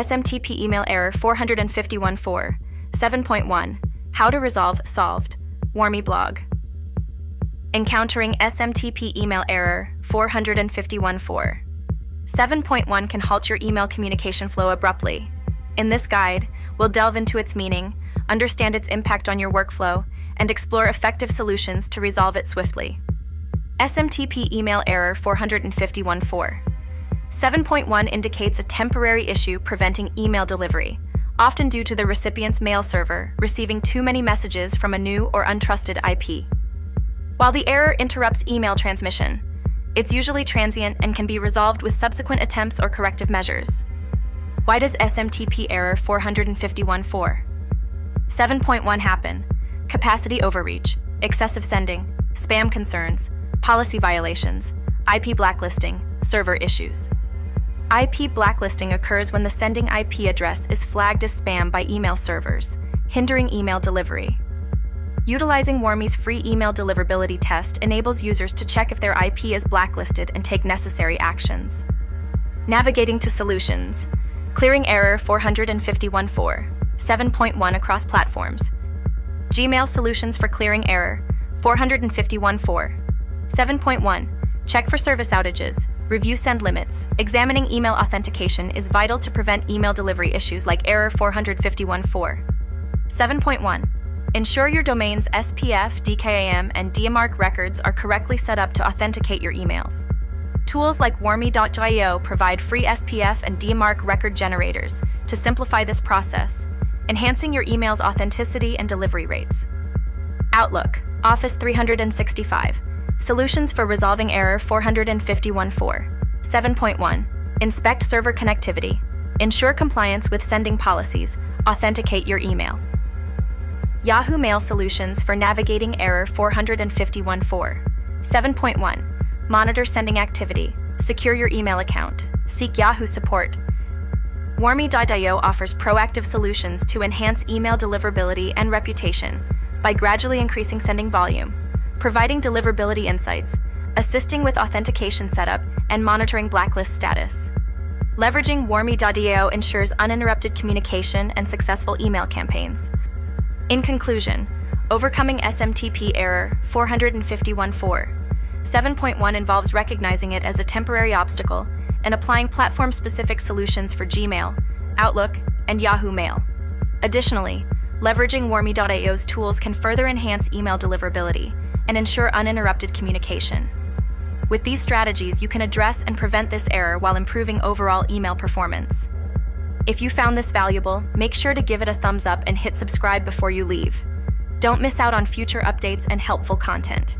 SMTP email error 451.4. 7.1 How to resolve solved. Warmy blog. Encountering SMTP email error 451.4. 7.1 can halt your email communication flow abruptly. In this guide, we'll delve into its meaning, understand its impact on your workflow, and explore effective solutions to resolve it swiftly. SMTP email error 451.4. 7.1 indicates a temporary issue preventing email delivery, often due to the recipient's mail server receiving too many messages from a new or untrusted IP. While the error interrupts email transmission, it's usually transient and can be resolved with subsequent attempts or corrective measures. Why does SMTP error 451.4? 7.1 happen? Capacity overreach, excessive sending, spam concerns, policy violations, IP blacklisting, server issues. IP blacklisting occurs when the sending IP address is flagged as spam by email servers, hindering email delivery. Utilizing Warmy's free email deliverability test enables users to check if their IP is blacklisted and take necessary actions. Navigating to solutions. Clearing error 451.4, 7.1 across platforms. Gmail solutions for clearing error 451.4, 7.1. Check for service outages. Review send limits. Examining email authentication is vital to prevent email delivery issues like error 451.4. 7.1. Ensure your domain's SPF, DKIM, and DMARC records are correctly set up to authenticate your emails. Tools like Warmy.io provide free SPF and DMARC record generators to simplify this process, enhancing your email's authenticity and delivery rates. Outlook, Office 365, Solutions for Resolving Error 451.4, 7.1, Inspect server connectivity, ensure compliance with sending policies, authenticate your email. Yahoo Mail Solutions for Navigating Error 451.4, 7.1, Monitor sending activity, secure your email account, seek Yahoo support. Warmy.io offers proactive solutions to enhance email deliverability and reputation by gradually increasing sending volume, providing deliverability insights, assisting with authentication setup, and monitoring blacklist status. Leveraging Warmy.io ensures uninterrupted communication and successful email campaigns. In conclusion, overcoming SMTP error 451.4 7.1 involves recognizing it as a temporary obstacle and applying platform specific solutions for Gmail, Outlook, and Yahoo Mail. Additionally, leveraging Warmy.io's tools can further enhance email deliverability and ensure uninterrupted communication. With these strategies, you can address and prevent this error while improving overall email performance. If you found this valuable, make sure to give it a thumbs up and hit subscribe before you leave. Don't miss out on future updates and helpful content.